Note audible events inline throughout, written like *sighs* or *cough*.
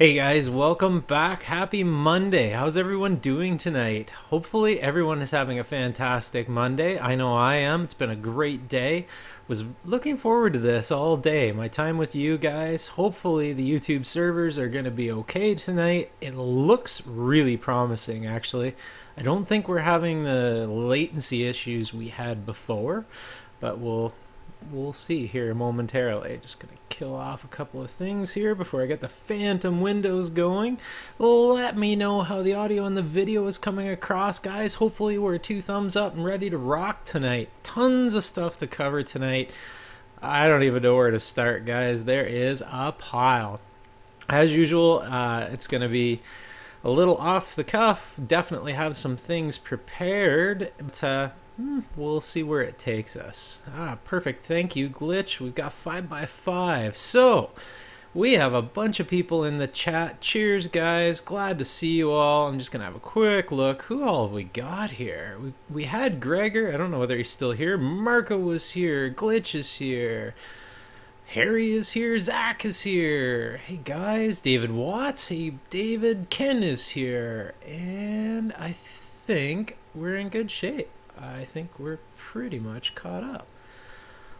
Hey guys, welcome back. Happy Monday. How's everyone doing tonight? Hopefully, everyone is having a fantastic Monday. I know I am. It's been a great day. Was looking forward to this all day. My time with you guys. Hopefully, the YouTube servers are going to be okay tonight. It looks really promising, actually. I don't think we're having the latency issues we had before, but we'll we'll see here momentarily. Just gonna kill off a couple of things here before I get the phantom windows going. Let me know how the audio and the video is coming across, guys. Hopefully we're two thumbs up and ready to rock tonight. Tons of stuff to cover tonight. I don't even know where to start, guys. There is a pile. As usual, uh, it's gonna be a little off the cuff. Definitely have some things prepared. Uh, We'll see where it takes us. Ah, perfect. Thank you, Glitch. We've got 5 by 5 So, we have a bunch of people in the chat. Cheers, guys. Glad to see you all. I'm just going to have a quick look. Who all we got here? We, we had Gregor. I don't know whether he's still here. Marco was here. Glitch is here. Harry is here. Zach is here. Hey, guys. David Watts. Hey, David. Ken is here. And I think we're in good shape. I think we're pretty much caught up.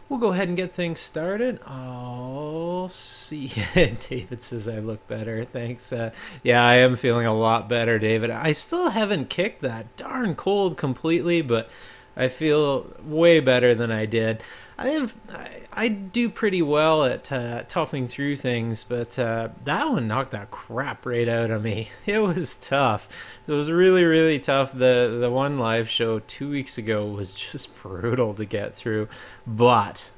We'll go ahead and get things started. I'll see. *laughs* David says I look better. Thanks. Uh, yeah, I am feeling a lot better, David. I still haven't kicked that darn cold completely, but I feel way better than I did. I have I, I do pretty well at uh, toughing through things, but uh, that one knocked that crap right out of me. *laughs* It was tough. It was really really tough. The the one live show two weeks ago was *laughs* just brutal to get through, but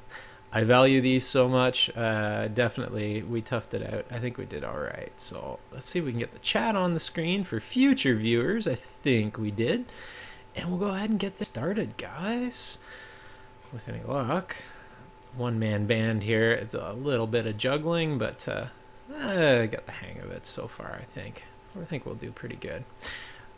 I value these so much. Uh, definitely, we toughed it out. I think we did all right. So let's see if we can get the chat on the screen for future viewers. I think we did, and we'll go ahead and get this started, guys with any luck. One man band here. It's a little bit of juggling, but uh, I got the hang of it so far, I think. I think we'll do pretty good.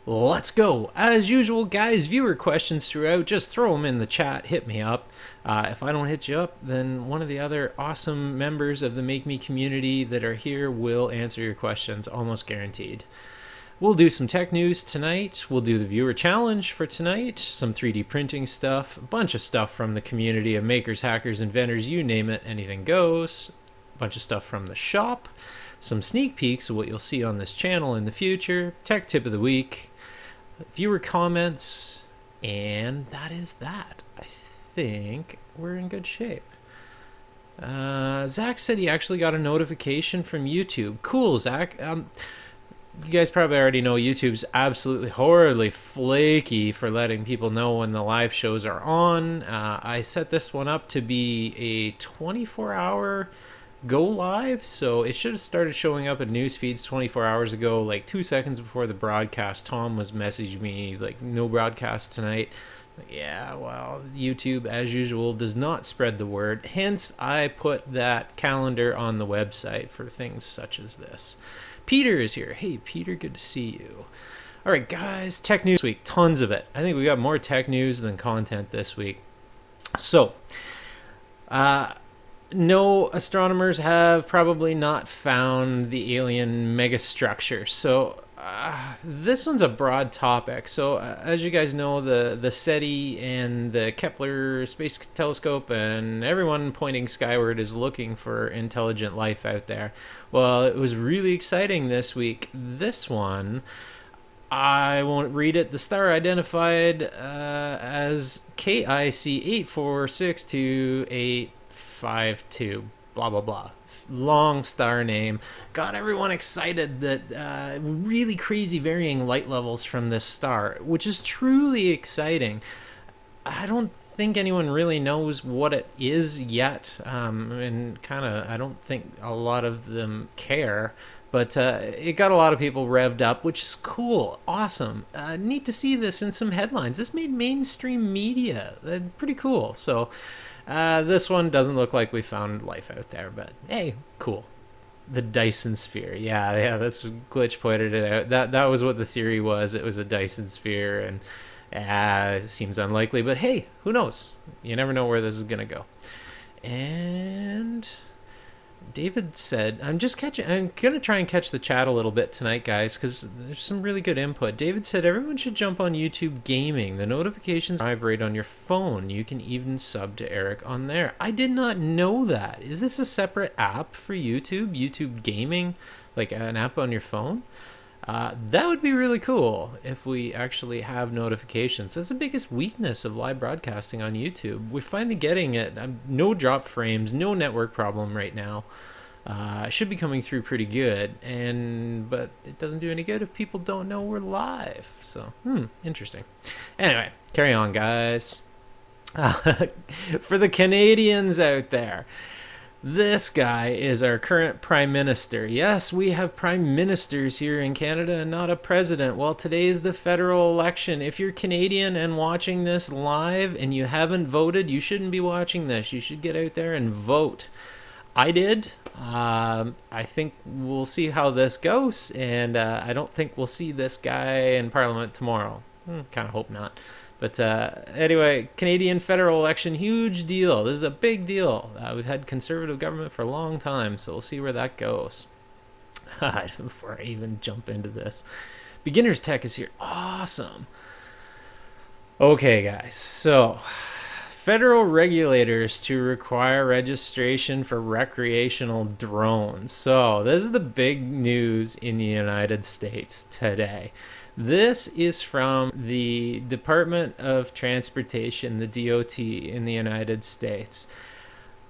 Let's go. As usual, guys, viewer questions throughout. Just throw them in the chat. Hit me up. Uh, if I don't hit you up, then one of the other awesome members of the MKme community that are here will answer your questions, almost guaranteed. We'll do some tech news tonight. We'll do the viewer challenge for tonight, some 3D printing stuff, a bunch of stuff from the community of makers, hackers, inventors, you name it, anything goes. A bunch of stuff from the shop, some sneak peeks of what you'll see on this channel in the future, tech tip of the week, viewer comments, and that is that. I think we're in good shape. Uh, Zach said he actually got a notification from YouTube. Cool, Zach. Um, you guys probably already know YouTube's absolutely horribly flaky for letting people know when the live shows are on. Uh, I set this one up to be a 24 hour go live, so it should have started showing up in news feeds 24 hours ago, like two seconds before the broadcast. Tom was messaging me, like, no broadcast tonight. Yeah, well, YouTube, as usual, does not spread the word. Hence, I put that calendar on the website for things such as this. Peter is here. Hey, Peter, good to see you. All right, guys, tech news week, tons of it. I think we got more tech news than content this week. So, uh, no astronomers have probably not found the alien megastructure. So, uh, this one's a broad topic. So, uh, as you guys know, the the SETI and the Kepler Space Telescope and everyone pointing skyward is looking for intelligent life out there. Well, it was really exciting this week. This one. I won't read it. The star identified uh, as KIC eight four six two eight five two. Blah blah blah long star name got everyone excited that uh, really crazy varying light levels from this star, which is truly exciting. I don't think anyone really knows what it is yet, um, and kind of I don't think a lot of them care. But uh, it got a lot of people revved up, which is cool, awesome. Uh, neat to see this in some headlines. This made mainstream media. Uh, pretty cool. So uh, this one doesn't look like we found life out there, but hey, cool. The Dyson sphere, yeah, yeah, that's glitch pointed it out. That that was what the theory was. It was a Dyson sphere, and uh, it seems unlikely, but hey, who knows? You never know where this is gonna go. And David said, I'm just catching, I'm going to try and catch the chat a little bit tonight, guys, because there's some really good input. David said, everyone should jump on YouTube Gaming. The notifications right on your phone. You can even sub to Eric on there. I did not know that. Is this a separate app for YouTube? YouTube Gaming? Like an app on your phone? Uh, that would be really cool if we actually have notifications. That's the biggest weakness of live broadcasting on YouTube. We're finally getting it. No drop frames, no network problem right now. Uh, should be coming through pretty good, and but it doesn't do any good if people don't know we're live. So, hmm, interesting. Anyway, carry on, guys. *laughs* for the Canadians out there, this guy is our current prime minister. Yes, we have prime ministers here in Canada and not a president. Well, today is the federal election. If you're Canadian and watching this live and you haven't voted, you shouldn't be watching this. You should get out there and vote. I did. Um, I think we'll see how this goes, and uh, I don't think we'll see this guy in Parliament tomorrow. Hmm, kind of hope not. But uh, anyway, Canadian federal election, huge deal. This is a big deal. Uh, we've had conservative government for a long time, so we'll see where that goes. *laughs* Before I even jump into this, beginner's tech is here. Awesome. Okay, guys. So federal regulators to require registration for recreational drones. So, this is the big news in the United States today. This is from the Department of Transportation, the DOT in the United States.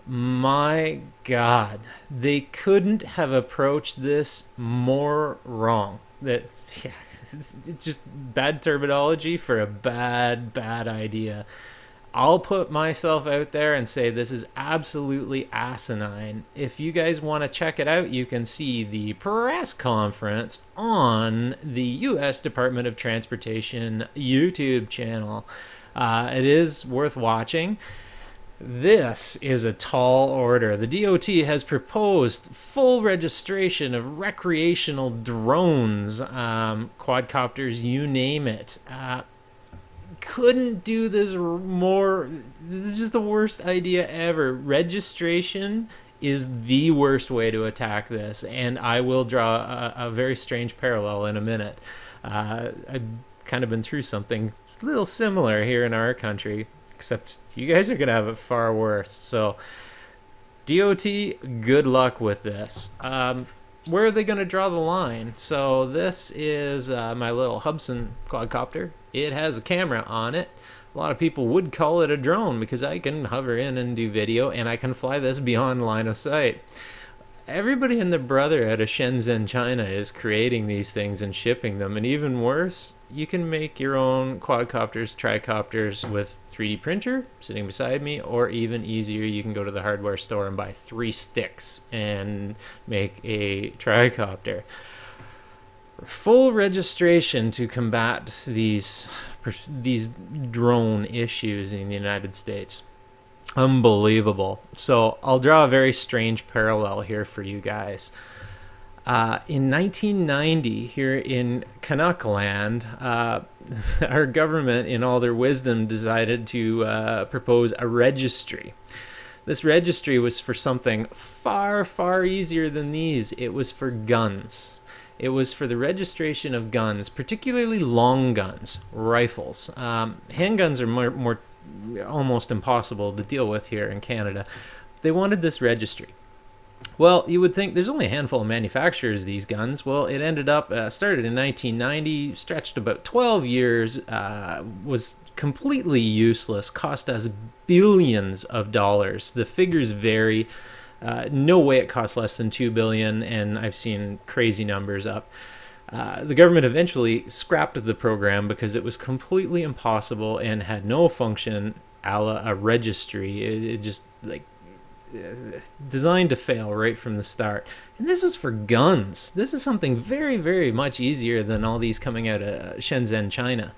My God, they couldn't have approached this more wrong. That *laughs* yeah, it's just bad terminology for a bad, bad idea. I'll put myself out there and say this is absolutely asinine. If you guys want to check it out, you can see the press conference on the U.S. Department of Transportation YouTube channel. Uh, it is worth watching. This is a tall order. The DOT has proposed full registration of recreational drones, um, quadcopters, you name it. Uh, couldn't do this more. This is just the worst idea ever. Registration is the worst way to attack this, and I will draw a, a very strange parallel in a minute. Uh, I've kind of been through something a little similar here in our country, except you guys are going to have it far worse. So, DOT, good luck with this. Um, where are they going to draw the line? So this is uh, my little Hubsan quadcopter. It has a camera on it. A lot of people would call it a drone because I can hover in and do video and I can fly this beyond line of sight. Everybody and their brother out of Shenzhen, China is creating these things and shipping them. And even worse, you can make your own quadcopters, tricopters with 3D printer sitting beside me, or even easier, you can go to the hardware store and buy three sticks and make a tricopter. Full registration to combat these these drone issues in the United States. Unbelievable. So I'll draw a very strange parallel here for you guys. Uh, in 1990, here in Canuckland, uh, *laughs* our government, in all their wisdom, decided to uh, propose a registry. This registry was for something far, far easier than these. It was for guns. It was for the registration of guns, particularly long guns, rifles. Um, handguns are more, more almost impossible to deal with here in Canada. They wanted this registry. Well, you would think there's only a handful of manufacturers these guns. Well, it ended up uh, started in 1990, stretched about 12 years, uh, was completely useless, cost us billions of dollars. The figures vary. Uh, no way it costs less than two billion, and I've seen crazy numbers up. Uh, the government eventually scrapped the program because it was completely impossible and had no function a la a registry. It, it just like designed to fail right from the start. And this was for guns. This is something very, very much easier than all these coming out of Shenzhen, China.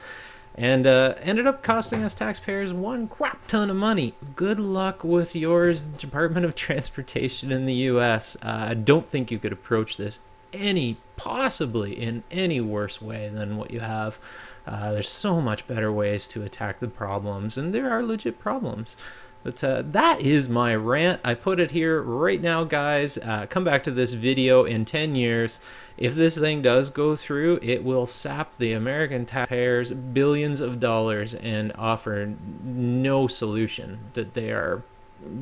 And uh, ended up costing us taxpayers one crap ton of money. Good luck with yours, Department of Transportation in the U.S. Uh, I don't think you could approach this any possibly in any worse way than what you have. Uh, there's so much better ways to attack the problems, and there are legit problems. But uh, that is my rant. I put it here right now, guys. Uh, come back to this video in 10 years. If this thing does go through, it will sap the American taxpayers billions of dollars and offer no solution that they are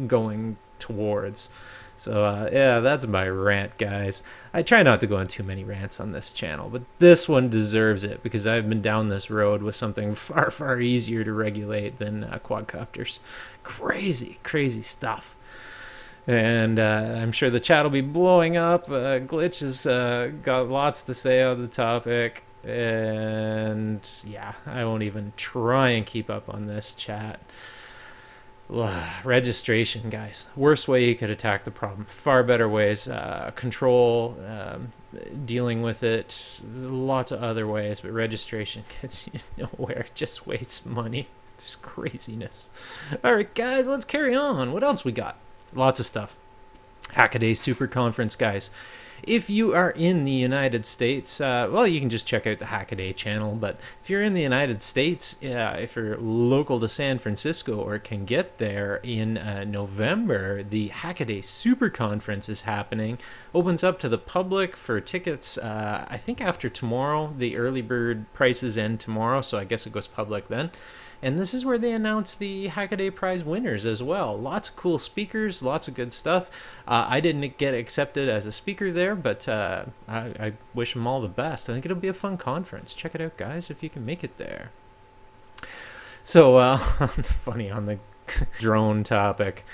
going towards. So uh, yeah, that's my rant, guys. I try not to go on too many rants on this channel, but this one deserves it because I've been down this road with something *laughs* far, far easier to regulate than uh, quadcopters. Crazy, crazy stuff. And uh, I'm sure the chat will be blowing up. Uh, Glitch has uh, got lots to say on the topic. And yeah, I won't even try and keep up on this chat. Registration, guys. Worst way you could attack the problem. Far better ways. Uh, control, um, dealing with it, lots of other ways, but registration *laughs* gets you nowhere. It just wastes money. It's craziness. All right, guys, let's carry on. What else we got? Lots of stuff. Hackaday Super Conference, guys if you are in the United States, uh, well, you can just check out the Hackaday channel. But if you're in the United States, uh, if you're local to San Francisco or can get there in uh, November, the Hackaday Super Conference is happening. Opens up to the public for tickets. Uh, I think after tomorrow, the early bird prices end tomorrow, so I guess it goes public then. And this is where they announce the Hackaday Prize winners as well. Lots of cool speakers, lots of good stuff. Uh, I didn't get accepted as a speaker there, but uh, I, I wish them all the best. I think it'll be a fun conference. Check it out, guys, if you can make it there. So, uh, *laughs* funny on the *laughs* drone topic.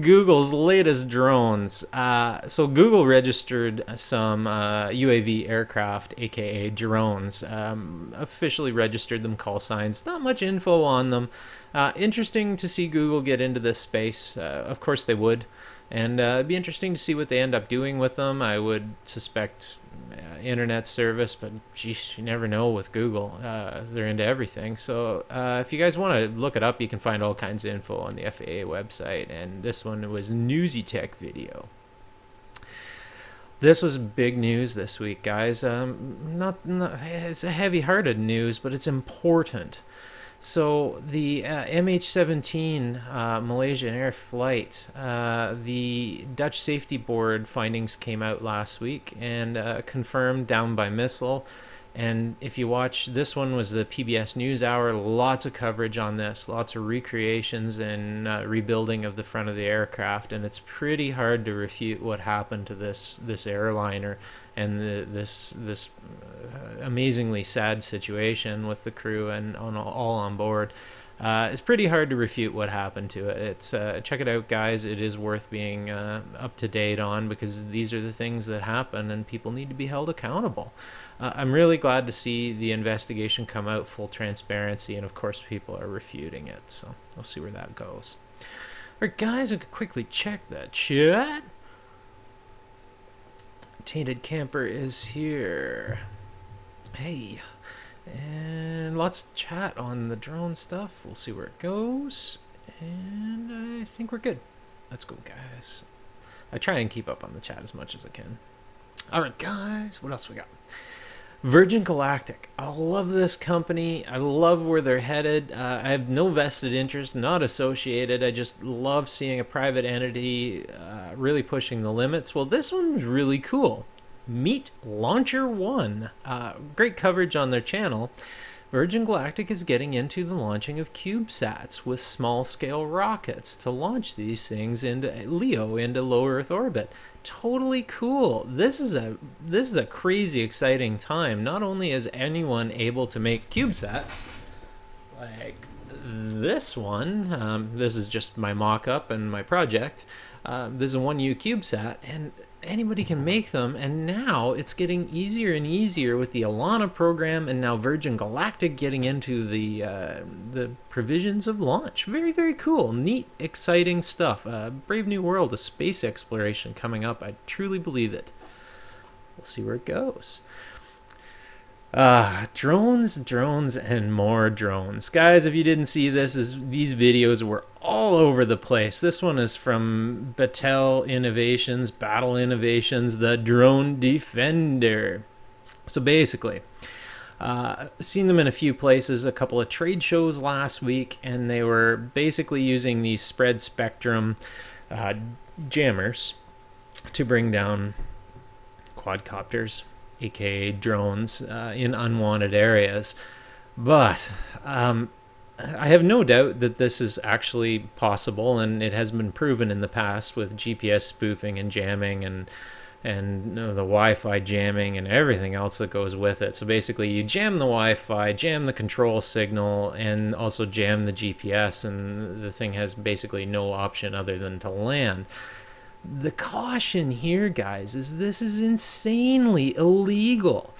Google's latest drones. Uh, so Google registered some uh, UAV aircraft, aka drones. Um, officially registered them call signs. Not much info on them. Uh, interesting to see Google get into this space. Uh, of course they would. And uh, it'd be interesting to see what they end up doing with them. I would suspect internet service, but geez, you never know with Google. Uh, they're into everything. So uh, if you guys want to look it up, you can find all kinds of info on the FAA website. And this one was Newsy Tech video. This was big news this week, guys. Um, not, not it's a heavy-hearted news, but it's important. So the uh, MH17 uh, Malaysian Air flight, uh, the Dutch Safety Board findings came out last week and uh, confirmed down by missile. And if you watch, this one was the PBS News Hour. Lots of coverage on this, lots of recreations and uh, rebuilding of the front of the aircraft, and it's pretty hard to refute what happened to this this airliner and the, this this uh, amazingly sad situation with the crew and on all on board. Uh, it's pretty hard to refute what happened to it. It's uh, check it out, guys. It is worth being uh, up to date on because these are the things that happen, and people need to be held accountable. Uh, I'm really glad to see the investigation come out full transparency, and of course, people are refuting it. So we'll see where that goes. All right, guys, I could quickly check that chat. Tainted Camper is here. Hey. And lots of chat on the drone stuff. We'll see where it goes. And I think we're good. Let's go, guys. I try and keep up on the chat as much as I can. All right, guys. What else we got? Virgin Galactic. I love this company. I love where they're headed. Uh, I have no vested interest, not associated. I just love seeing a private entity uh, really pushing the limits. Well, this one's really cool. Meet Launcher One. Uh, great coverage on their channel. Virgin Galactic is getting into the launching of CubeSats with small scale rockets to launch these things into LEO into low Earth orbit totally cool. This is a this is a crazy exciting time. Not only is anyone able to make CubeSats, like this one, um, this is just my mock-up and my project. Uh, this is a 1U CubeSat, and anybody can make them and now it's getting easier and easier with the ELaNa program and now Virgin Galactic getting into the uh, the provisions of launch. Very very cool, neat, exciting stuff. Uh, Brave New World, a space exploration coming up. I truly believe it. We'll see where it goes. Uh, drones, drones, and more drones. Guys, if you didn't see this, is these videos were all over the place. This one is from Battelle Innovations, Battle Innovations, the Drone Defender. So basically, uh, seen them in a few places, a couple of trade shows last week, and they were basically using these spread spectrum uh, jammers to bring down quadcopters, aka drones, uh, in unwanted areas. But um, I have no doubt that this is actually possible, and it has been proven in the past with GPS spoofing and jamming and and you know, the Wi-Fi jamming and everything else that goes with it. So basically, you jam the Wi-Fi, jam the control signal, and also jam the GPS, and the thing has basically no option other than to land. The caution here, guys, is this is insanely illegal.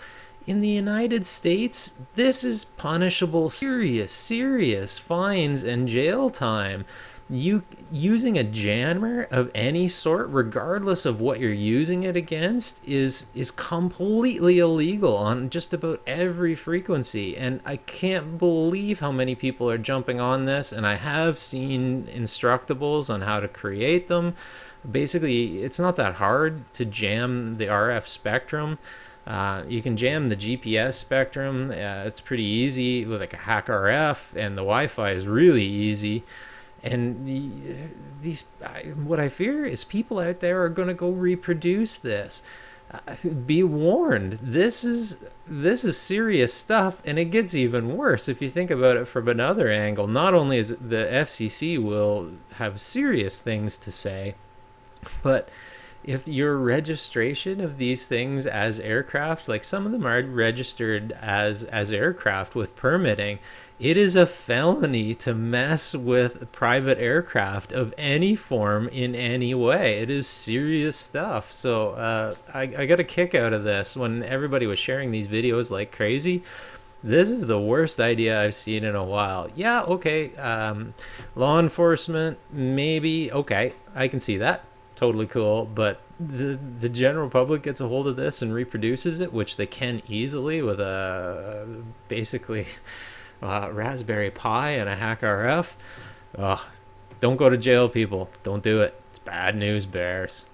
In the United States, this is punishable serious, serious fines and jail time. You using a jammer of any sort, regardless of what you're using it against, is is completely illegal on just about every frequency. And I can't believe how many people are jumping on this. And I have seen instructables on how to create them. Basically, it's not that hard to jam the RF spectrum. Uh, you can jam the GPS spectrum. Uh, it's pretty easy with like a HackRF, and the Wi-Fi is really easy. And the, these, what I fear is people out there are going to go reproduce this. Uh, be warned. This is this is serious stuff, and it gets even worse if you think about it from another angle. Not only is the FCC will have serious things to say, but if your registration of these things as aircraft, like some of them are registered as as aircraft with permitting, it is a felony to mess with private aircraft of any form in any way. It is serious stuff. So uh, I, I got a kick out of this when everybody was sharing these videos like crazy this is the worst idea I've seen in a while. Yeah, okay. Um, law enforcement, maybe. Okay, I can see that totally cool. But the the general public gets a hold of this and reproduces it, which they can easily with a basically *laughs* a Raspberry Pi and a HackRF. Oh, don't go to jail, people. Don't do it. It's bad news, bears.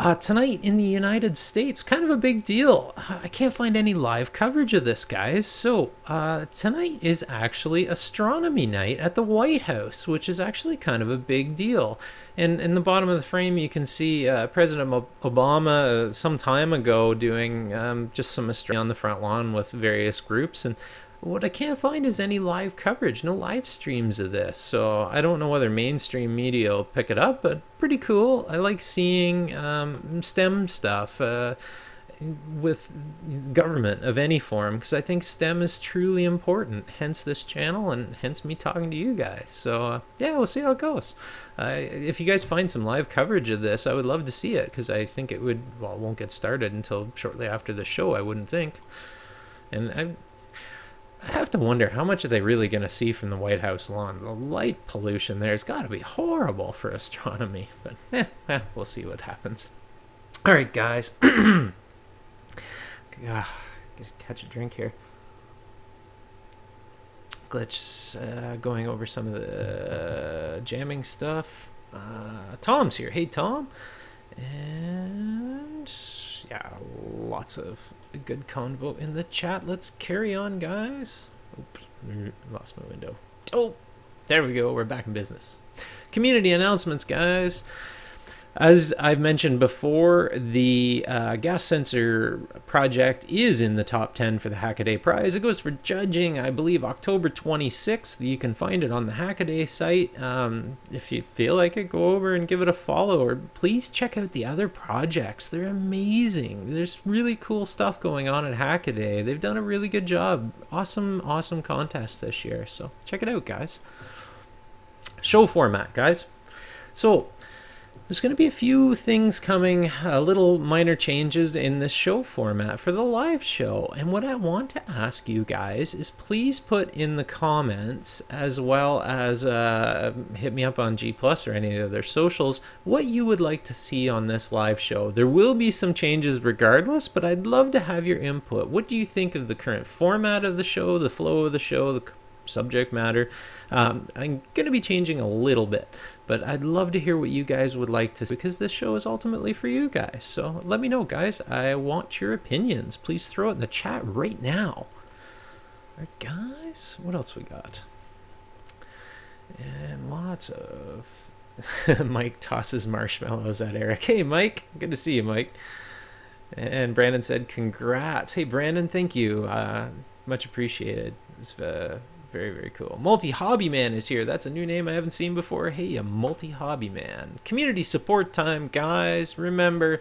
Uh, tonight in the United States, kind of a big deal. I can't find any live coverage of this, guys. So, uh, tonight is actually astronomy night at the White House, which is actually kind of a big deal. And in the bottom of the frame, you can see uh, President Obama uh, some time ago doing um, just some astronomy on the front lawn with various groups. And what I can't find is any live coverage, no live streams of this. So I don't know whether mainstream media will pick it up, but pretty cool. I like seeing um, STEM stuff uh, with government of any form because I think STEM is truly important. Hence this channel and hence me talking to you guys. So uh, yeah, we'll see how it goes. Uh, if you guys find some live coverage of this, I would love to see it because I think it would. Well, it won't get started until shortly after the show. I wouldn't think. And I I have to wonder how much are they really going to see from the White House lawn? The light pollution there's got to be horrible for astronomy, but eh, eh, we'll see what happens. All right, guys. *clears throat* gotta catch a drink here. Glitch uh, going over some of the uh, jamming stuff. Uh, Tom's here. Hey, Tom. And yeah, lots of good convo in the chat. Let's carry on, guys. Oops, lost my window. Oh, there we go. We're back in business. Community announcements, guys. As I've mentioned before, the uh, gas sensor project is in the top 10 for the Hackaday Prize. It goes for judging, I believe, October 26th. You can find it on the Hackaday site. Um, if you feel like it, go over and give it a follow, or please check out the other projects. They're amazing. There's really cool stuff going on at Hackaday. They've done a really good job. Awesome, awesome contest this year. So check it out, guys. Show format, guys. So there's going to be a few things coming, a little minor changes in this show format for the live show. And what I want to ask you guys is please put in the comments, as well as uh, hit me up on G Plus or any of their socials, what you would like to see on this live show. There will be some changes regardless, but I'd love to have your input. What do you think of the current format of the show, the flow of the show, the subject matter. Um, I'm going to be changing a little bit, but I'd love to hear what you guys would like to because this show is ultimately for you guys. So let me know, guys. I want your opinions. Please throw it in the chat right now. All right, guys, what else we got? And lots of *laughs* Mike tosses marshmallows at Eric. Hey, Mike. Good to see you, Mike. And Brandon said, "Congrats." Hey, Brandon. Thank you. Uh, much appreciated. Uh, very, very cool. Multi Hobby Man is here. That's a new name I haven't seen before. Hey, a multi hobby man. Community support time, guys. Remember,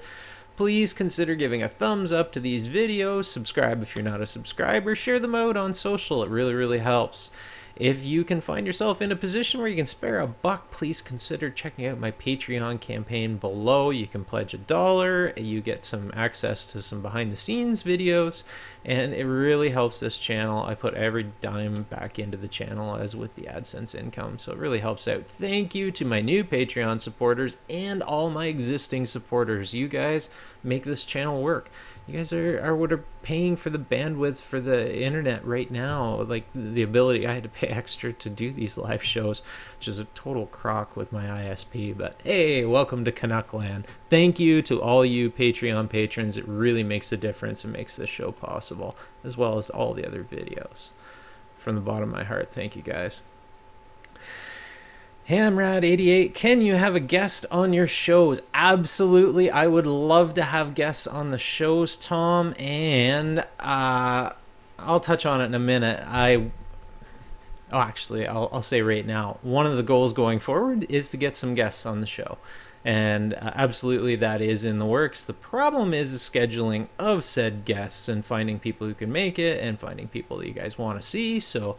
please consider giving a thumbs up to these videos. Subscribe if you're not a subscriber. Share them out on social. It really, really helps. If you can find yourself in a position where you can spare a buck, please consider checking out my Patreon campaign below. You can pledge a dollar, you get some access to some behind the scenes videos, and it really helps this channel. I put every dime back into the channel as with the AdSense income, so it really helps out. Thank you to my new Patreon supporters and all my existing supporters. You guys make this channel work you guys are, are what are paying for the bandwidth for the internet right now. Like the ability i had to pay *laughs* extra to do these live shows which is a total crock with my isp but hey welcome to canuckland thank you to all you patreon patrons. It really makes a difference and makes this show possible as well as all the other videos. From the bottom of my heart thank you guys Hamrad88, can you have a guest on your shows? Absolutely. I would love to have guests on the shows, Tom. And uh, I'll touch on it in a minute. I. Oh, actually, I'll, I'll say right now, one of the goals going forward is to get some guests on the show. And uh, absolutely, that is in the works. The problem is the scheduling of said guests and finding people who can make it and finding people that you guys want to see. So,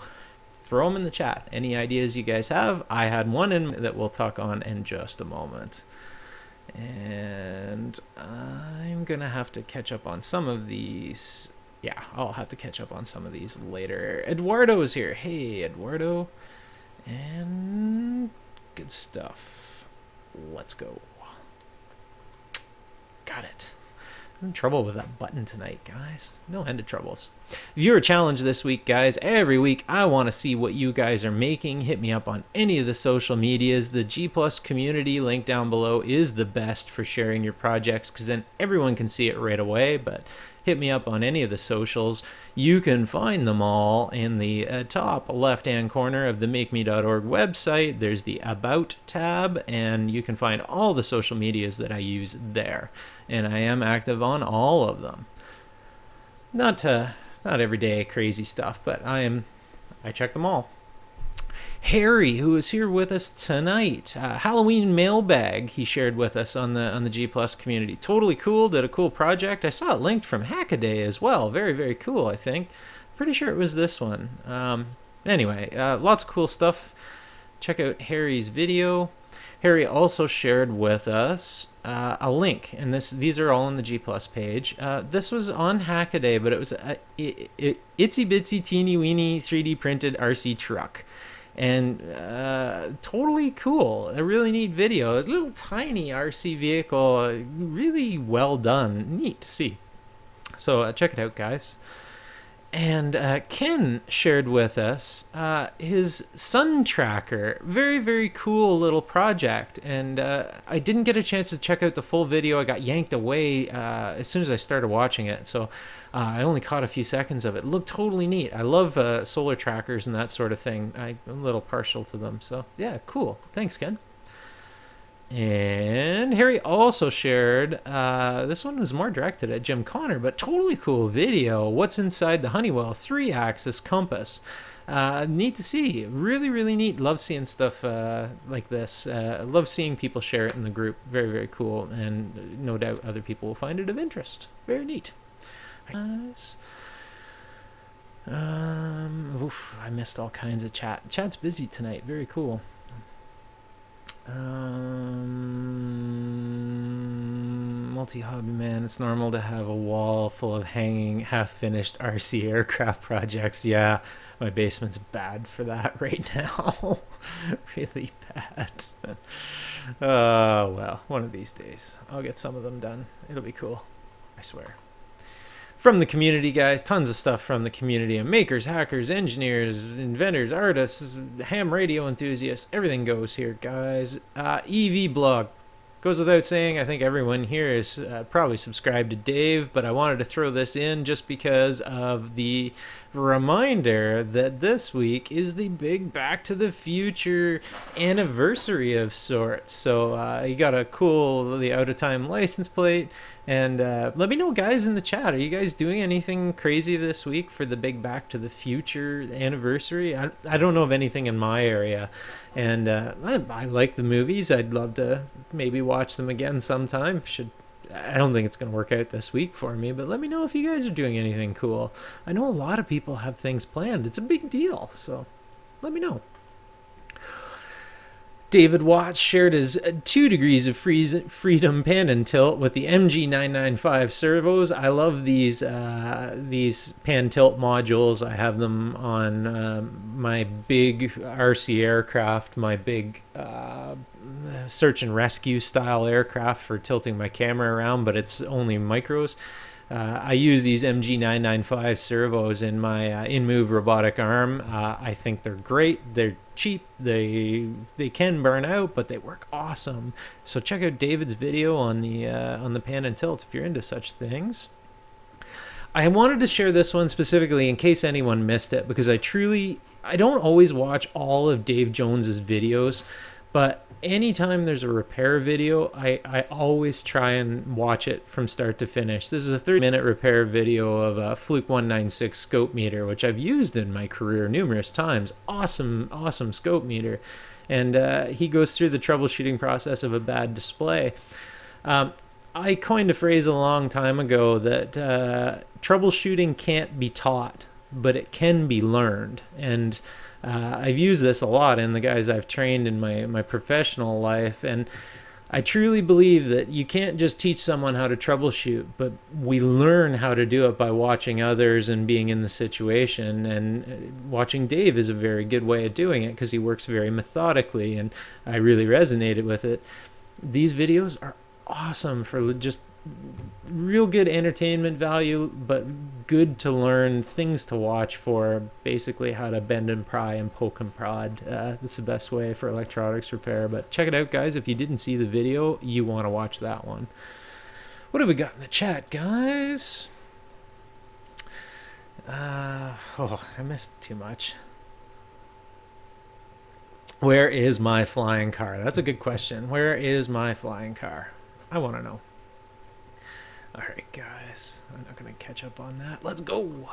throw them in the chat. Any ideas you guys have? I had one in that we'll talk on in just a moment. And I'm going to have to catch up on some of these. Yeah, I'll have to catch up on some of these later. Eduardo is here. Hey, Eduardo. And good stuff. Let's go. Got it. In trouble with that button tonight, guys. No end of troubles. Viewer challenge this week, guys. Every week, I want to see what you guys are making. Hit me up on any of the social medias. The G Plus community link down below is the best for sharing your projects because then everyone can see it right away. But hit me up on any of the socials. You can find them all in the uh, top left hand corner of the mkme.org website. There's the About tab, and you can find all the social medias that I use there. And I am active on all of them. Not to, not everyday crazy stuff, but I am I check them all. Harry, who is here with us tonight. Uh, Halloween mailbag he shared with us on the on the G Plus community. Totally cool. Did a cool project. I saw it linked from Hackaday as well. Very very cool. I think. Pretty sure it was this one. Um, anyway, uh, lots of cool stuff. Check out Harry's video. Harry also shared with us uh, a link, and this these are all on the G Plus page. Uh, this was on Hackaday, but it was a, it, it, itsy bitsy teeny weeny 3D printed RC truck and uh, totally cool. A really neat video. A little tiny RC vehicle, really well done. Neat to see. So uh, check it out, guys. And uh, Ken shared with us uh, his sun tracker. Very, very cool little project. And uh, I didn't get a chance to check out the full video. I got yanked away uh, as soon as I started watching it. So uh, I only caught a few seconds of it. it looked totally neat. I love uh, solar trackers and that sort of thing. I'm a little partial to them. So yeah, cool. Thanks, Ken. And Harry also shared, uh, this one was more directed at Jim Connor, but totally cool video. What's inside the Honeywell three axis compass? Uh, neat to see. Really, really neat. Love seeing stuff uh, like this. Uh, love seeing people share it in the group. Very, very cool. And no doubt other people will find it of interest. Very neat. Nice. Um, oof, I missed all kinds of chat. Chat's busy tonight. Very cool. Um, multi-hobby man. It's normal to have a wall full of hanging, half-finished RC aircraft projects. Yeah, my basement's bad for that *laughs* right now. *laughs* really bad. Oh, *laughs* well, one of these days. I'll get some of them done. It'll be cool. I swear. From the community, guys. Tons of stuff from the community of makers, hackers, engineers, inventors, artists, ham radio enthusiasts. Everything goes here, guys. Uh, EEVblog. Goes without saying, I think everyone here is uh, probably subscribed to Dave, but I wanted to throw this in just because of the reminder that this week is the big Back to the Future anniversary of sorts. So uh, you got a cool, the out of time license plate. And uh, let me know, guys, in the chat. Are you guys doing anything crazy this week for the big Back to the Future anniversary? I, I don't know of anything in my area. And uh, I, I like the movies. I'd love to maybe watch them again sometime. Should I don't think it's going to work out this week for me, but let me know if you guys are doing anything cool. I know a lot of people have things planned. It's a big deal, so let me know. David Watts shared his uh, two degrees of freedom pan and tilt with the MG995 servos. I love these uh, these pan tilt modules. I have them on um, my big RC aircraft, my big uh, search and rescue style aircraft for tilting my camera around, but it's only micros. Uh, I use these MG995 servos in my uh, InMoov robotic arm. Uh, I think they're great. They're cheap. They they can burn out, but they work awesome. So check out David's video on the uh, on the pan and tilt if you're into such things. I wanted to share this one specifically in case anyone missed it because I truly I don't always watch all of Dave Jones's videos, but anytime there's a repair video, I, I always try and watch it from start to finish. This is a 30 minute repair video of a Fluke 196 scope meter, which I've used in my career numerous times. Awesome, awesome scope meter. And uh, he goes through the troubleshooting process of a bad display. Um, I coined a phrase a long time ago that uh, troubleshooting can't be taught, but it can be learned. And uh, I've used this a lot in the guys I've trained in my, my professional life. And I truly believe that you can't just teach someone how to troubleshoot, but we learn how to do it by watching others and being in the situation. And uh, watching Dave is a very good way of doing it because he works very methodically, and I really resonated with it. These videos are awesome for just real good entertainment value, but good to learn things to watch for basically how to bend and pry and poke and prod. Uh, that's the best way for electronics repair. But check it out, guys. If you didn't see the video, you want to watch that one. What have we got in the chat, guys? Uh, oh, I missed too much. Where is my flying car? That's a good question. Where is my flying car? I want to know. All right, guys. I'm not going to catch up on that. Let's go.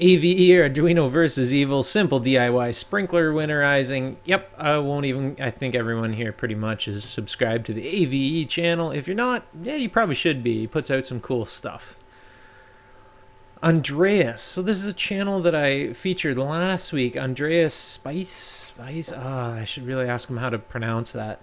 AVE Arduino versus Evil, simple DIY sprinkler winterizing. Yep, I won't even, I think everyone here pretty much is subscribed to the AVE channel. If you're not, yeah, you probably should be. He puts out some cool stuff. Andreas. So this is a channel that I featured last week. Andreas Spice. Spice. Ah, oh, I should really ask him how to pronounce that.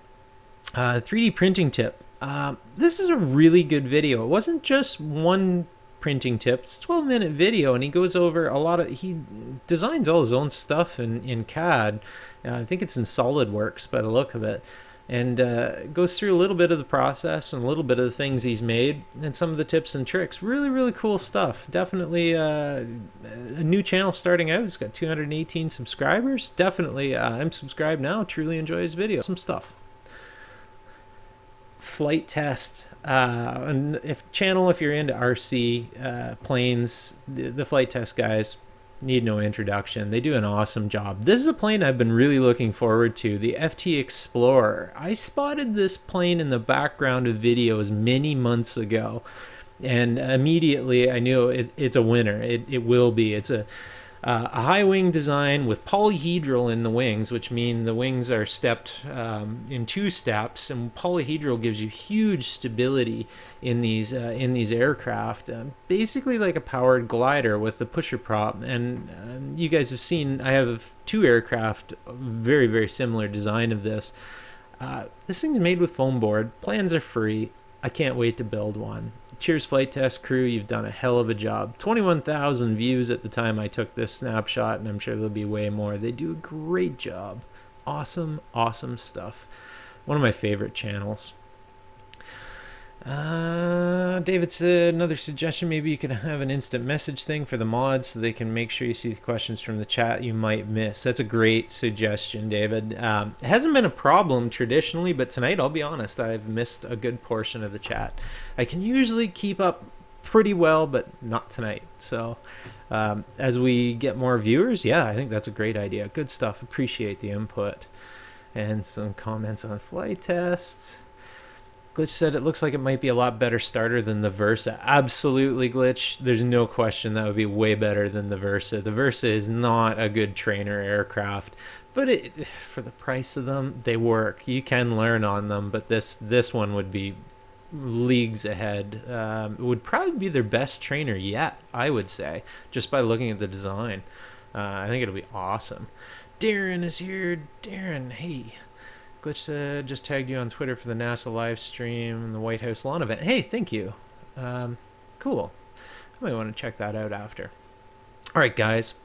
Uh, 3D printing tip. Uh, this is a really good video. It wasn't just one printing tip. It's 12 minute video and he goes over a lot of, he designs all his own stuff in, in CAD. Uh, I think it's in SolidWorks by the look of it. And uh, goes through a little bit of the process and a little bit of the things he's made and some of the tips and tricks. Really, really cool stuff. Definitely uh, a new channel starting out. It's got 218 subscribers. Definitely, uh, I'm subscribed now. Truly enjoy his video. Some stuff Flite Test uh, and if channel if you're into rc uh, planes the, the, Flite Test guys need no introduction. They do an awesome job. This is a plane i've been really looking forward to the ft explorer. I spotted this plane in the background of videos many months ago and immediately i knew it, it's a winner. It, it will be. It's a uh, a high wing design with polyhedral in the wings, which mean the wings are stepped um, in two steps, and polyhedral gives you huge stability in these uh, in these aircraft. Uh, basically, like a powered glider with the pusher prop. And um, you guys have seen I have two aircraft, very very similar design of this. Uh, this thing's made with foam board. Plans are free. I can't wait to build one. Cheers Flite Test crew, you've done a hell of a job. 21,000 views at the time I took this snapshot, and I'm sure there'll be way more. They do a great job. Awesome, awesome stuff. One of my favorite channels. Uh, David said another suggestion. Maybe you could have an instant message thing for the mods so they can make sure you see the questions from the chat you might miss. That's a great suggestion, David. Um, it hasn't been a problem traditionally, but tonight, I'll be honest, I've missed a good portion of the chat. I can usually keep up pretty well, but not tonight. So, um, as we get more viewers, yeah, I think that's a great idea. Good stuff. Appreciate the input and some comments on Flite Tests. Glitch said it looks like it might be a lot better starter than the Versa. Absolutely, Glitch. There's no question that would be way better than the Versa. The Versa is not a good trainer aircraft, but it, for the price of them, they work. You can learn on them, but this this one would be leagues ahead. Um, would probably be their best trainer yet, I would say, just by looking at the design. Uh, I think it'll be awesome. Darren is here. Darren, hey. Glitch uh, just tagged you on Twitter for the NASA live stream and the White House lawn event. Hey, thank you. Um, cool. I might want to check that out after. All right, guys.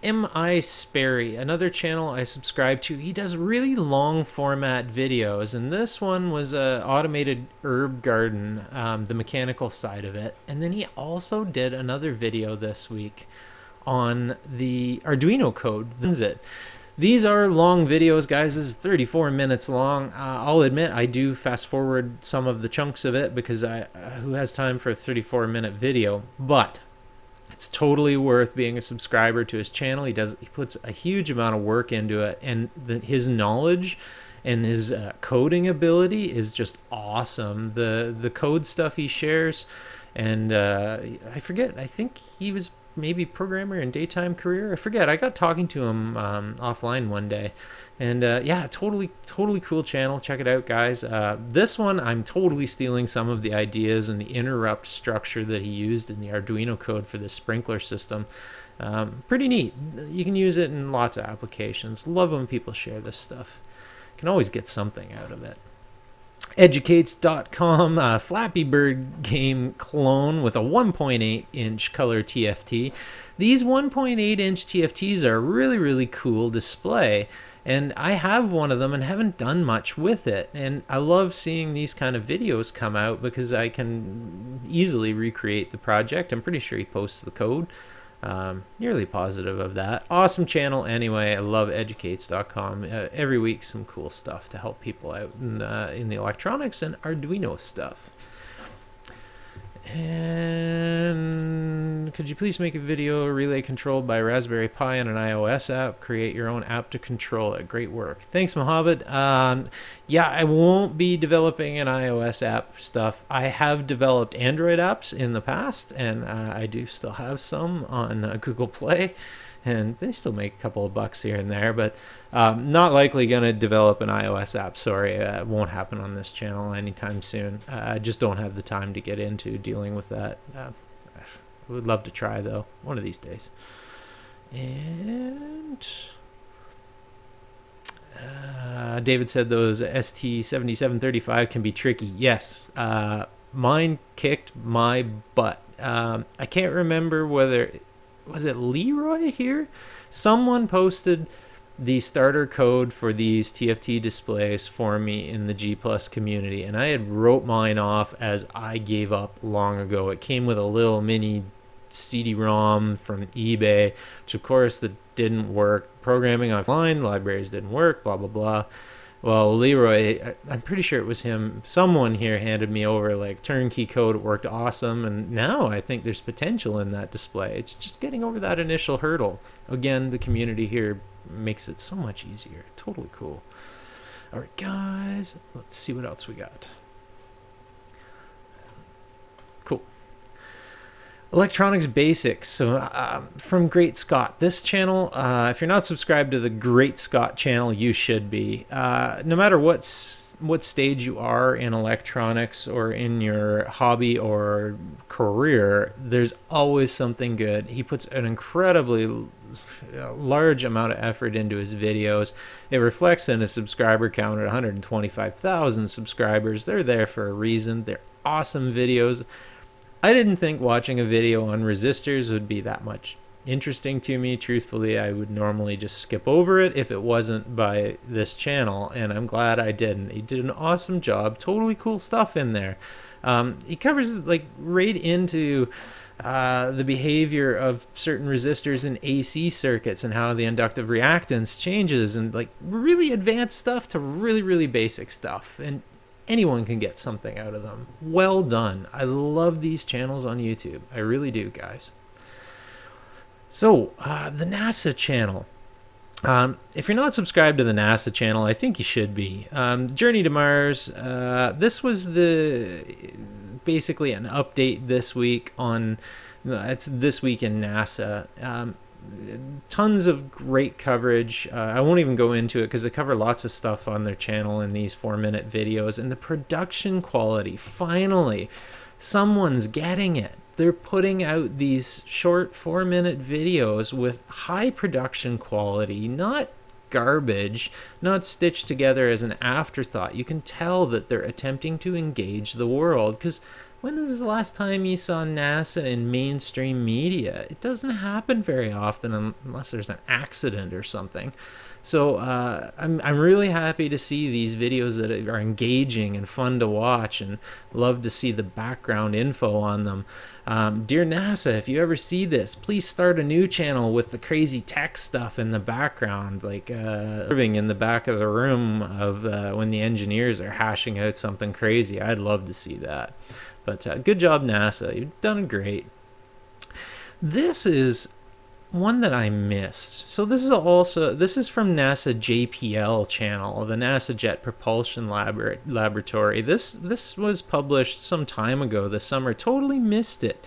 M.I. Sperry, another channel I subscribe to. He does really long format videos, and this one was a automated herb garden, um, the mechanical side of it. And then he also did another video this week on the Arduino code. This is it. These are long videos, guys. This is 34 minutes long. Uh, I'll admit I do fast forward some of the chunks of it because I uh, who has time for a 34 minute video, but it's totally worth being a subscriber to his channel. He does he puts a huge amount of work into it and the, his knowledge and his uh, coding ability is just awesome. The the code stuff he shares and uh, I forget. I think he was maybe programmer in daytime career. I forget. I got talking to him um, offline one day, and uh, yeah, totally, totally cool channel. Check it out, guys. Uh, this one, I'm totally stealing some of the ideas and the interrupt structure that he used in the Arduino code for the sprinkler system. Um, pretty neat. You can use it in lots of applications. Love when people share this stuff. Can always get something out of it educates.com Flappy Bird game clone with a 1.8 inch color TFT. These 1.8 inch TFTs are a really, really cool display. And I have one of them and haven't done much with it. And I love seeing these kind of videos come out because I can easily recreate the project. I'm pretty sure he posts the code. Um, nearly positive of that. Awesome channel anyway. I love educates.com. Uh, every week, some cool stuff to help people out in, uh, in the electronics and Arduino stuff. And could you please make a video relay controlled by Raspberry Pi and an iOS app? Create your own app to control it. Great work. Thanks, Mohammed. Um, yeah, I won't be developing an iOS app stuff. I have developed Android apps in the past, and uh, I do still have some on uh, Google Play and they still make a couple of bucks here and there, but um, not likely going to develop an iOS app. Sorry, uh, it won't happen on this channel anytime soon. Uh, I just don't have the time to get into dealing with that. Uh, I would love to try though, one of these days. And uh, David said those ST7735 can be tricky. Yes, uh, mine kicked my butt. Um, I can't remember whether was it Leroy here? Someone posted the starter code for these TFT displays for me in the G Plus community, and I had wrote mine off as I gave up long ago. It came with a little mini CD-ROM from eBay, which of course that didn't work. Programming offline libraries didn't work. Blah blah blah. Well, Leroy, I'm pretty sure it was him. Someone here handed me over like turnkey code. It worked awesome, and now I think there's potential in that display. It's just getting over that initial hurdle. Again, the community here makes it so much easier. Totally cool. All right, guys, let's see what else we got. Electronics Basics so, uh, from Great Scott. This channel, uh, if you're not subscribed to the Great Scott channel, you should be. Uh, no matter what what stage you are in electronics or in your hobby or career, there's always something good. He puts an incredibly uh, large amount of effort into his videos. It reflects in his subscriber count at 125,000 subscribers. They're there for a reason. They're awesome videos. I didn't think watching a video on resistors would be that much interesting to me. Truthfully, I would normally just skip over it if it wasn't by this channel, and I'm glad I didn't. He did an awesome job. Totally cool stuff in there. Um, he covers like right into uh, the behavior of certain resistors in AC circuits and how the inductive reactance changes and like really advanced stuff to really really basic stuff and anyone can get something out of them. Well done. I love these channels on YouTube. I really do, guys. So, uh, the NASA channel. Um, if you're not subscribed to the NASA channel, I think you should be. Um, Journey to Mars. Uh, this was the basically an update this week on. It's this week in NASA. Um, tons of great coverage. Uh, I won't even go into it because they cover lots of stuff on their channel in these four minute videos. And the production quality, finally, someone's getting it they're putting out these short four minute videos with high production quality, not garbage, not stitched together as an afterthought. You can tell that they're attempting to engage the world because when was the last time you saw NASA in mainstream media? It doesn't happen very often unless there's an accident or something. So uh, I'm I'm really happy to see these videos that are engaging and fun to watch, and love to see the background info on them. Um, dear NASA, if you ever see this, please start a new channel with the crazy tech stuff in the background, like uh, in the back of the room of uh, when the engineers are hashing out something crazy. I'd love to see that. But uh, good job, NASA. You've done great. This is one that I missed. So this is also this is from NASA JPL channel, the NASA Jet Propulsion Labor- Laboratory. This this was published some time ago this summer. Totally missed it.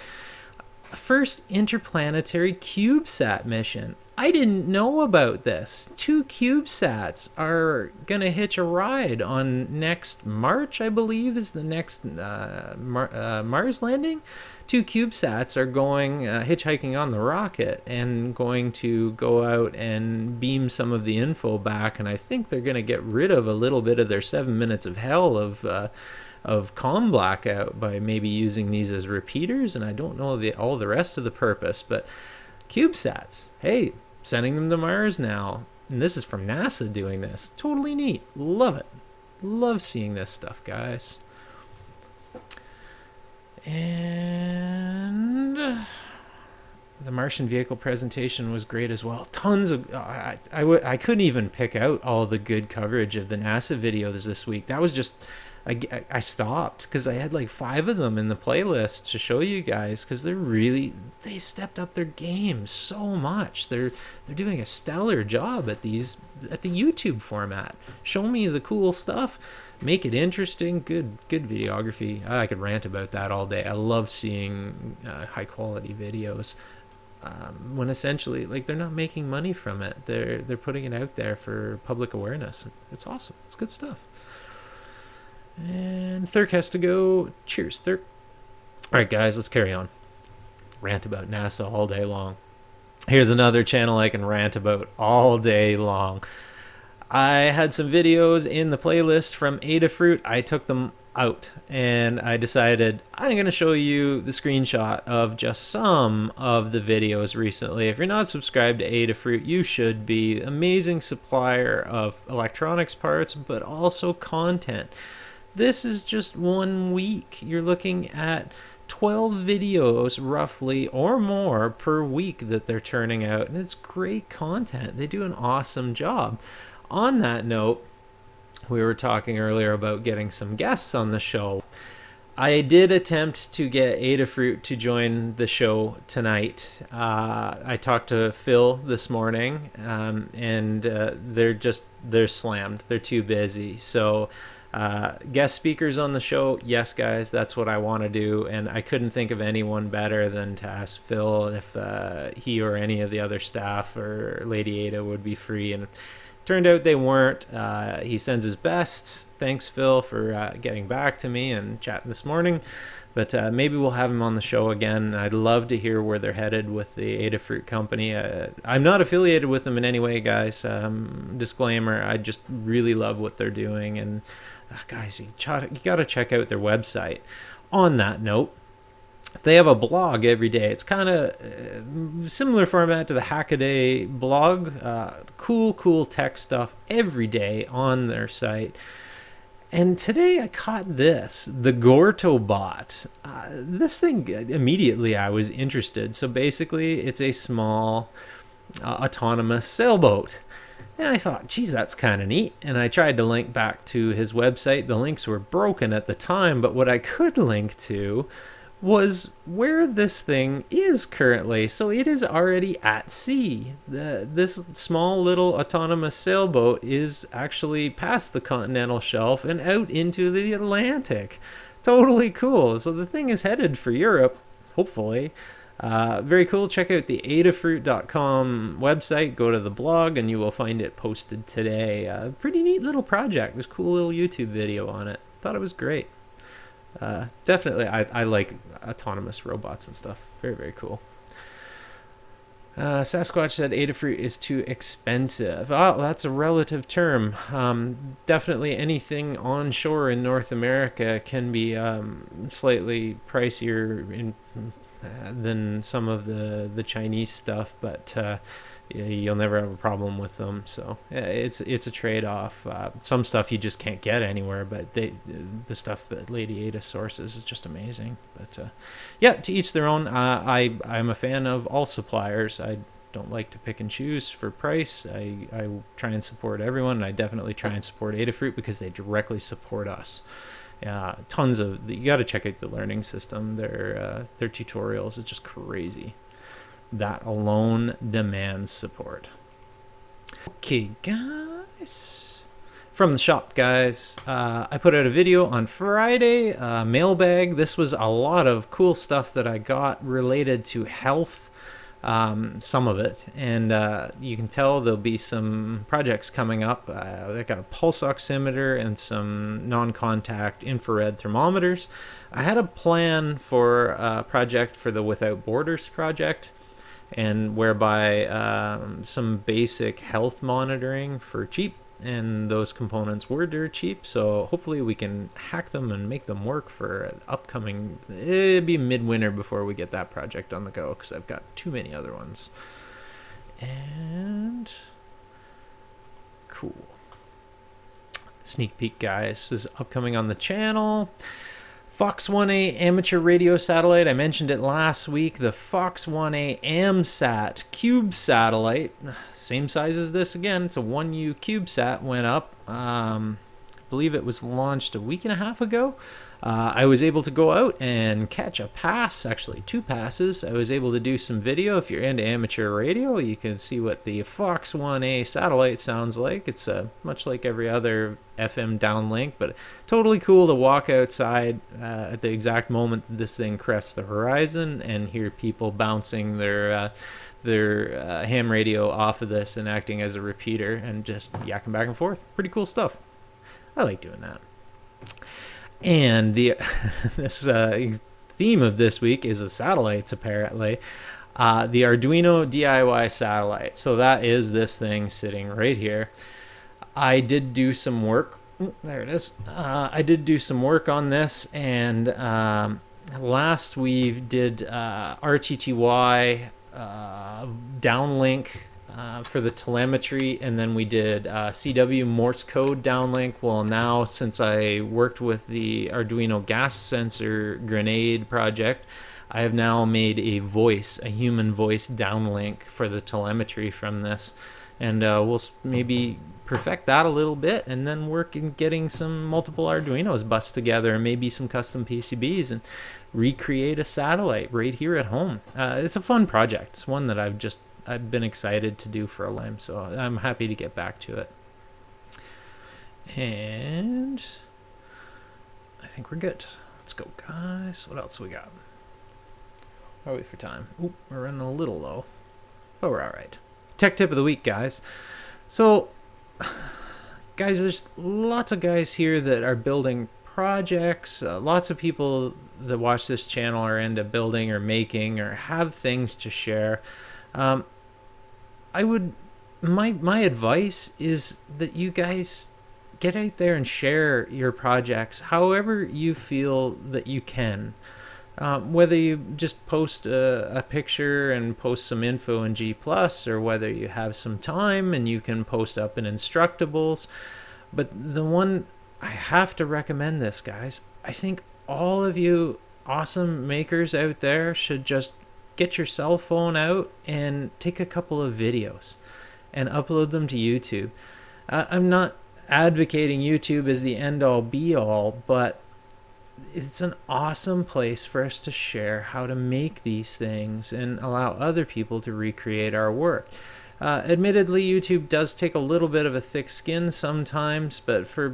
First interplanetary CubeSat mission. I didn't know about this. Two CubeSats are gonna hitch a ride on next March, I believe, is the next uh, Mar- uh, Mars landing two CubeSats are going uh, hitchhiking on the rocket and going to go out and beam some of the info back. And I think they're going to get rid of a little bit of their seven minutes of hell of. Uh, of com blackout by maybe using these as repeaters, and I don't know the all the rest of the purpose, but CubeSats, hey, sending them to Mars now. And this is from NASA doing this. Totally neat. Love it. Love seeing this stuff, guys. And the Martian vehicle presentation was great as well. Tons of I, I, I couldn't even pick out all the good coverage of the NASA videos this week. That was just I, I stopped because I had like five of them in the playlist to show you guys because they're really they stepped up their game so much. They're they're doing a stellar job at these at the YouTube format. Show me the cool stuff make it interesting. Good, good videography. I could rant about that all day. I love seeing uh, high quality videos. Um, when essentially, like they're not making money from it. They're they're putting it out there for public awareness. It's awesome. It's good stuff. And Thurk has to go. Cheers, Thurk. All right, guys, let's carry on. Rant about NASA all day long. Here's another channel I can rant about all day long. I had some videos in the playlist from Adafruit. I took them out and I decided I'm going to show you the screenshot of just some of the videos recently. If you're not subscribed to Adafruit, you should be. Amazing supplier of electronics parts, but also content. This is just one week. You're looking at 12 videos roughly or more per week that they're turning out and it's great content. They do an awesome job on that note, we were talking earlier about getting some guests on the show. I did attempt to get Adafruit to join the show tonight. Uh, I talked to Phil this morning, um, and uh, they're just they're slammed. They're too busy. So, uh, guest speakers on the show, yes, guys, that's what I want to do. And I couldn't think of anyone better than to ask Phil if uh, he or any of the other staff or Lady Ada would be free and Turned out they weren't. Uh, he sends his best. Thanks, Phil, for uh, getting back to me and chatting this morning. But uh, maybe we'll have him on the show again. I'd love to hear where they're headed with the Adafruit company. Uh, I'm not affiliated with them in any way, guys. Um, disclaimer: I just really love what they're doing, and uh, guys, you, ch- you got to check out their website. On that note, they have a blog every day. It's kind of uh, similar format to the Hackaday blog. Uh, cool, cool tech stuff every day on their site. And today I caught this, the GortoBot. Uh, this thing, immediately I was interested. So basically, it's a small uh, autonomous sailboat. And I thought, geez, that's kind of neat. And I tried to link back to his website. The links were broken at the time, but what I could link to was where this thing is currently. So it is already at sea. The, this small little autonomous sailboat is actually past the continental shelf and out into the Atlantic. Totally cool. So the thing is headed for Europe, hopefully. Uh, very cool. Check out the adafruit.com website. Go to the blog and you will find it posted today. Uh, pretty neat little project. There's a cool little YouTube video on it. Thought it was great. Uh, definitely, I, I like autonomous robots and stuff. Very, very cool. Uh, Sasquatch said Adafruit is too expensive. Oh, that's a relative term. Um, definitely anything onshore in North America can be um, slightly pricier in, uh, than some of the, the Chinese stuff, but uh, you'll never have a problem with them. So it's it's a trade off. Uh, some stuff you just can't get anywhere, but they the stuff that Lady Ada sources is just amazing. But uh, yeah, to each their own. Uh, I I'm a fan of all suppliers. I don't like to pick and choose for price. I, I try and support everyone, and I definitely try and support Adafruit because they directly support us. Uh, tons of you got to check out the learning system. Their uh, their tutorials is just crazy that alone demands support. Okay, guys. From the shop, guys. Uh, I put out a video on Friday, uh, mailbag. This was a lot of cool stuff that I got related to health, um, some of it. And uh, you can tell there'll be some projects coming up. Uh, I got a pulse oximeter and some non-contact infrared thermometers. I had a plan for a project for the Without Borders project and whereby um, some basic health monitoring for cheap and those components were dirt cheap so hopefully we can hack them and make them work for upcoming it'd be midwinter before we get that project on the go because i've got too many other ones. And cool. Sneak peek guys this is upcoming on the channel Fox 1A amateur radio satellite. I mentioned it last week. The Fox 1A AMSAT cube satellite, same size as this again. It's a 1U CubeSat, went up. Um, I believe it was launched a week and a half ago uh, I was able to go out and catch a pass, actually two passes. I was able to do some video. If you're into amateur radio, you can see what the Fox 1A satellite sounds like. It's uh, much like every other FM downlink, but totally cool to walk outside uh, at the exact moment this thing crests the horizon and hear people bouncing their uh, their uh, ham radio off of this and acting as a repeater and just yakking back and forth. Pretty cool stuff. I like doing that. And the *laughs* this uh, theme of this week is the satellites, apparently. Uh, the Arduino DIY satellite. So that is this thing sitting right here. I did do some work. There it is. Uh, I did do some work on this, and um, last we did uh, RTTY uh, downlink uh, for the telemetry, and then we did uh, CW Morse code downlink. Well, now since I worked with the Arduino gas sensor grenade project, I have now made a voice, a human voice downlink for the telemetry from this, and uh, we'll maybe perfect that a little bit, and then work in getting some multiple Arduinos bust together, and maybe some custom PCBs, and recreate a satellite right here at home. Uh, it's a fun project. It's one that I've just I've been excited to do for a lime, so I'm happy to get back to it. And I think we're good. Let's go, guys. What else we got? Are we for time? Oop, we're running a little low, but we're all right. Tech tip of the week, guys. So, *sighs* guys, there's lots of guys here that are building projects. Uh, lots of people that watch this channel are into building or making or have things to share. Um, I would my my advice is that you guys get out there and share your projects however you feel that you can. Um, whether you just post a, a, picture and post some info in G Plus, or whether you have some time and you can post up in Instructables. But the one I have to recommend this, guys. I think all of you awesome makers out there should just get your cell phone out and take a couple of videos and upload them to YouTube. Uh, I'm not advocating YouTube as the end all be all, but it's an awesome place for us to share how to make these things and allow other people to recreate our work. Uh, admittedly, YouTube does take a little bit of a thick skin sometimes, but for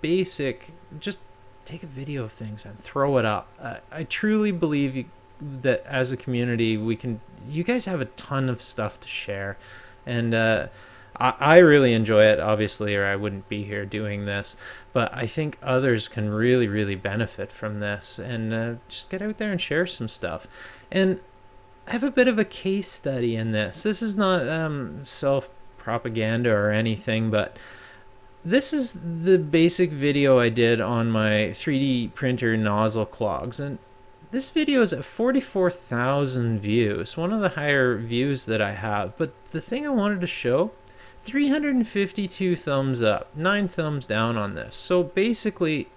basic, just take a video of things and throw it up. Uh, I truly believe you, that as a community, we can. You guys have a ton of stuff to share, and uh, I, I really enjoy it, obviously, or I wouldn't be here doing this. But I think others can really, really benefit from this, and uh, just get out there and share some stuff. And I have a bit of a case study in this. This is not um, self propaganda or anything, but this is the basic video I did on my 3D printer nozzle clogs. And this video is at 44,000 views, one of the higher views that I have. But the thing I wanted to show 352 thumbs up, 9 thumbs down on this. So basically,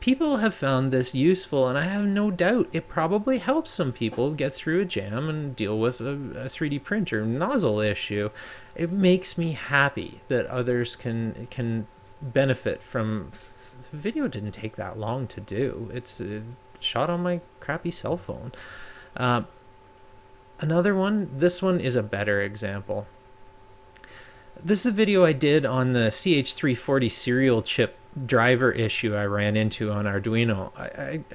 people have found this useful, and I have no doubt it probably helps some people get through a jam and deal with a, a 3D printer nozzle issue. It makes me happy that others can can benefit from. The video didn't take that long to do. It's uh, shot on my crappy cell phone. Uh, another one. This one is a better example. This is a video I did on the CH340 serial chip driver issue I ran into on Arduino. I,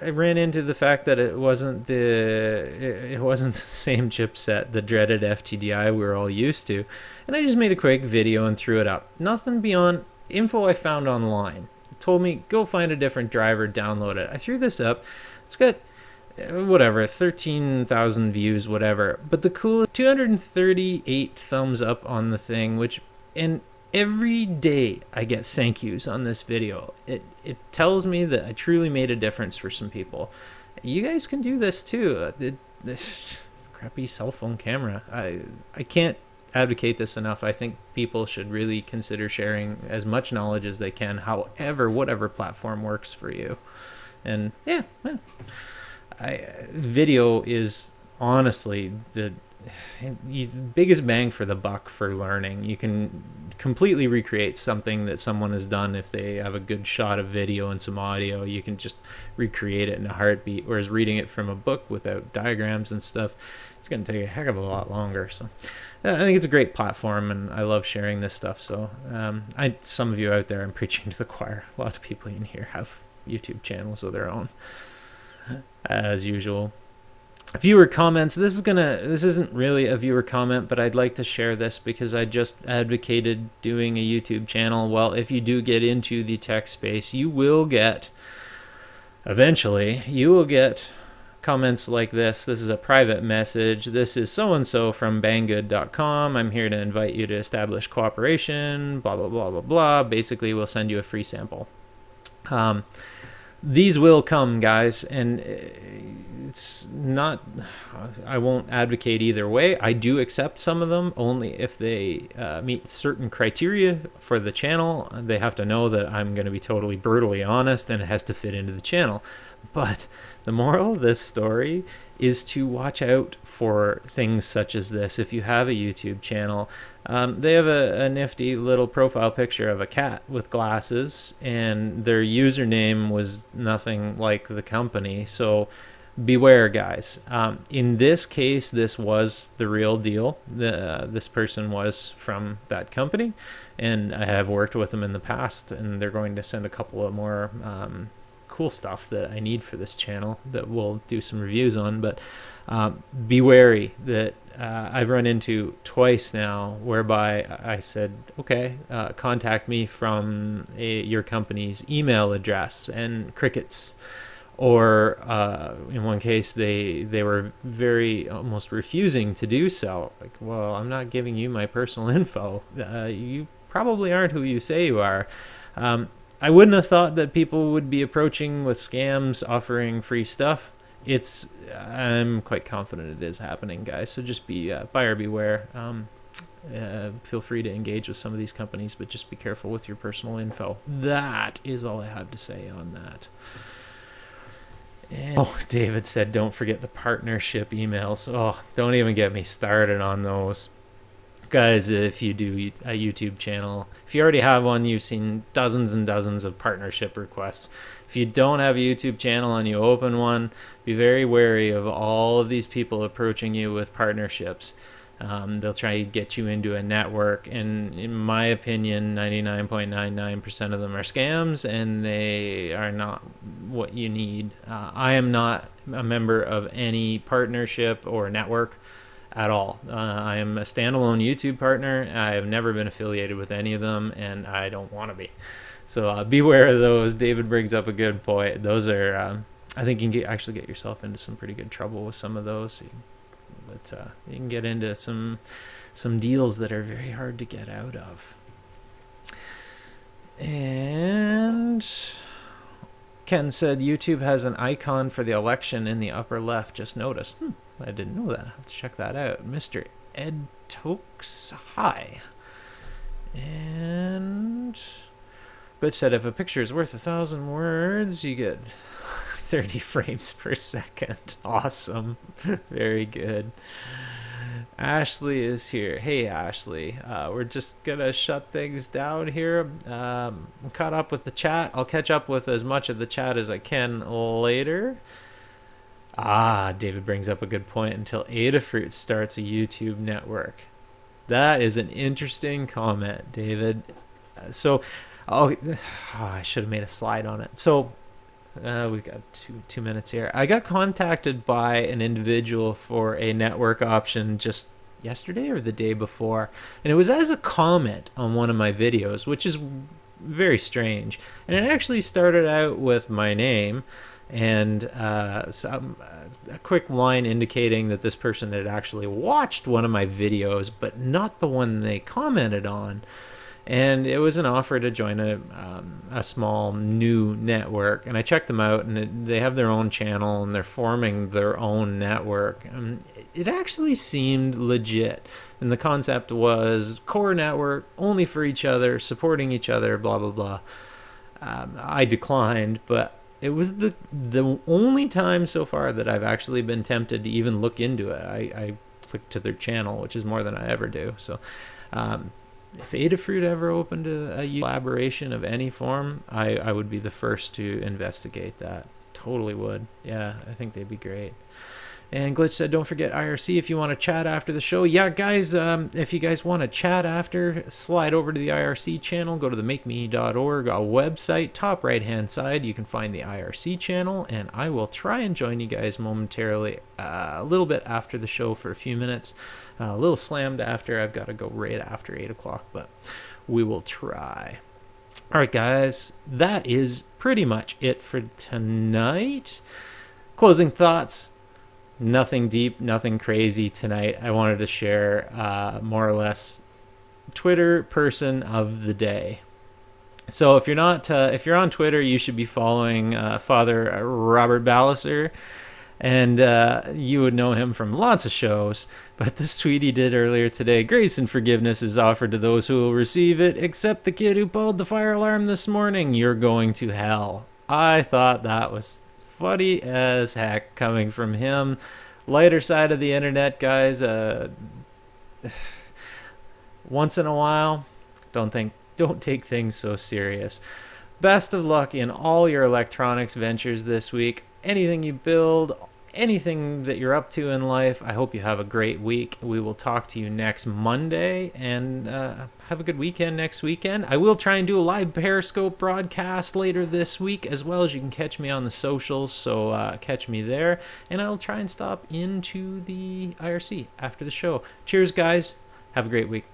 I, I, ran into the fact that it wasn't the it, it wasn't the same chipset, the dreaded FTDI we are all used to, and I just made a quick video and threw it up. Nothing beyond info I found online. It told me go find a different driver, download it. I threw this up. It's got uh, whatever 13,000 views, whatever. But the cool 238 thumbs up on the thing, which and every day I get thank yous on this video. It it tells me that I truly made a difference for some people. You guys can do this too. It, this *laughs* crappy cell phone camera. I I can't advocate this enough. I think people should really consider sharing as much knowledge as they can, however, whatever platform works for you. And yeah, yeah. I, video is honestly the biggest bang for the buck for learning. You can completely recreate something that someone has done if they have a good shot of video and some audio. You can just recreate it in a heartbeat. Whereas reading it from a book without diagrams and stuff, it's going to take a heck of a lot longer. So I think it's a great platform, and I love sharing this stuff. So um, I, some of you out there, I'm preaching to the choir. A lot of people in here have YouTube channels of their own, as usual. Viewer comments. This is gonna this isn't really a viewer comment but i'd like to share this because i just advocated doing a youtube channel. Well if you do get into the tech space you will get eventually you will get comments like this. This is a private message. This is so and so from banggood.com i'm here to invite you to establish cooperation blah blah blah blah blah. Basically we'll send you a free sample. Um, these will come guys and it's not i won't advocate either way. I do accept some of them only if they uh, meet certain criteria for the channel. They have to know that i'm going to be totally brutally honest and it has to fit into the channel. But the moral of this story is to watch out for things such as this. If you have a youtube channel um, they have a, a, nifty little profile picture of a cat with glasses and their username was nothing like the company so beware, guys. Um, in this case, this was the real deal. The, uh, this person was from that company, and I have worked with them in the past, and they're going to send a couple of more um, cool stuff that I need for this channel that we'll do some reviews on. But um, be wary that uh, I've run into twice now, whereby I said, "Okay, uh, contact me from a, your company's email address," and crickets. Or uh, in one case they they were very almost refusing to do so. Like well i'm not giving you my personal *laughs* info. Uh, you probably aren't who you say you are. Um, i wouldn't have thought that people would be approaching with scams offering free stuff it's I'm quite confident it is happening, guys. So just be uh, buyer beware. Um, uh, feel free to engage with some of these companies, but just be careful with your personal info. That is all I have to say on that. And, oh, David said, don't forget the partnership emails. Oh, don't even get me started on those. Guys, if you do a YouTube channel, if you already have one, you've seen dozens and dozens of partnership requests. If you don't have a YouTube channel and you open one, be very wary of all of these people approaching you with partnerships. Um, they'll try to get you into a network, and in my opinion, 99.99% of them are scams, and they are not what you need. Uh, I am not a member of any partnership or network at all. Uh, I am a standalone YouTube partner. I have never been affiliated with any of them, and I don't want to be. So uh, beware of those. David brings up a good point. Those are, um, I think you can get, actually get yourself into some pretty good trouble with some of those but uh, you can get into some some deals that are very hard to get out of. And Ken said YouTube has an icon for the election in the upper left. Just noticed. Hmm, I didn't know that. Let's check that out. Mr. Ed Tokes. Hi. And Butch said if a picture is worth a thousand words, you get *laughs* 30 frames per second. *laughs* Awesome. *laughs* Very good. Ashley is here. Hey, Ashley. Uh, we're just going to shut things down here. Um, I'm caught up with the chat. I'll catch up with as much of the chat as I can later. Ah, David brings up a good point. Until Adafruit starts a YouTube network. That is an interesting comment, David. So, oh, *sighs* oh I should have made a slide on it. So, uh, we've got two two minutes here. I got contacted by an individual for a network option just yesterday or the day before, and it was as a comment on one of my videos, which is very strange. And it actually started out with my name and uh, some, uh, a quick line indicating that this person had actually watched one of my videos, but not the one they commented on and it was an offer to join a um, a small new network. And I checked them out, and it, they have their own channel, and they're forming their own network. And it actually seemed legit. And the concept was core network, only for each other, supporting each other, blah blah blah. Um, I declined, but it was the the only time so far that I've actually been tempted to even look into it. I, I clicked to their channel, which is more than I ever do. So. Um, if Adafruit ever opened a, a collaboration of any form, I, I would be the first to investigate that. Totally would. Yeah, I think they'd be great. And Glitch said, don't forget IRC if you want to chat after the show. Yeah, guys, um, if you guys want to chat after, slide over to the IRC channel. Go to the mkme.org website, top right hand side. You can find the IRC channel, and I will try and join you guys momentarily uh, a little bit after the show for a few minutes. Uh, a little slammed after. I've got to go right after 8 o'clock, but we will try. All right, guys, that is pretty much it for tonight. Closing thoughts nothing deep, nothing crazy tonight. I wanted to share uh, more or less Twitter person of the day. So if you're not, uh, if you're on Twitter, you should be following uh, Father Robert Ballecer, and uh, you would know him from lots of shows. But this tweet he did earlier today: "Grace and forgiveness is offered to those who will receive it, except the kid who pulled the fire alarm this morning. You're going to hell." I thought that was funny as heck coming from him. Lighter side of the internet, guys. Uh, *sighs* once in a while, don't think, don't take things so serious. Best of luck in all your electronics ventures this week. Anything you build, anything that you're up to in life. I hope you have a great week. We will talk to you next Monday and uh, have a good weekend next weekend. I will try and do a live Periscope broadcast later this week as well as you can catch me on the socials. So uh, catch me there. And I'll try and stop into the IRC after the show. Cheers, guys. Have a great week.